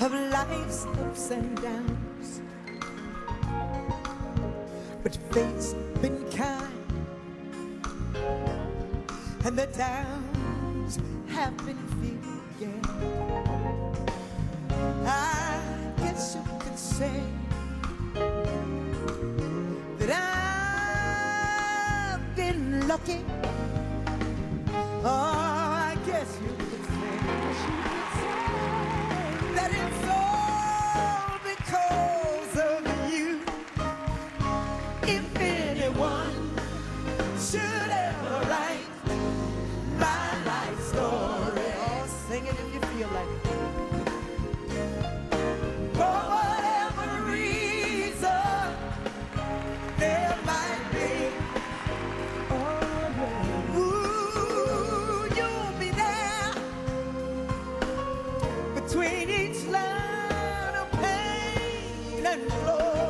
of life's ups and downs. But fate's been kind, and the downs have been few. Yeah, I guess you could say that I've been lucky. Lord.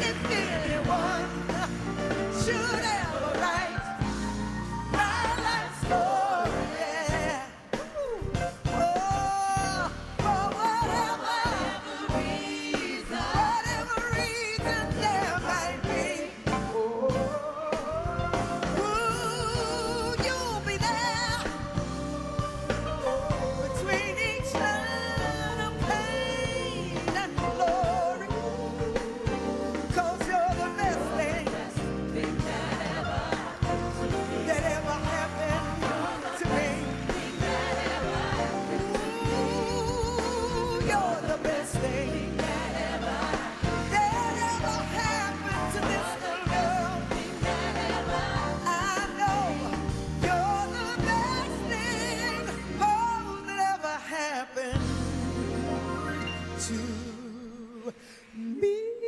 って Me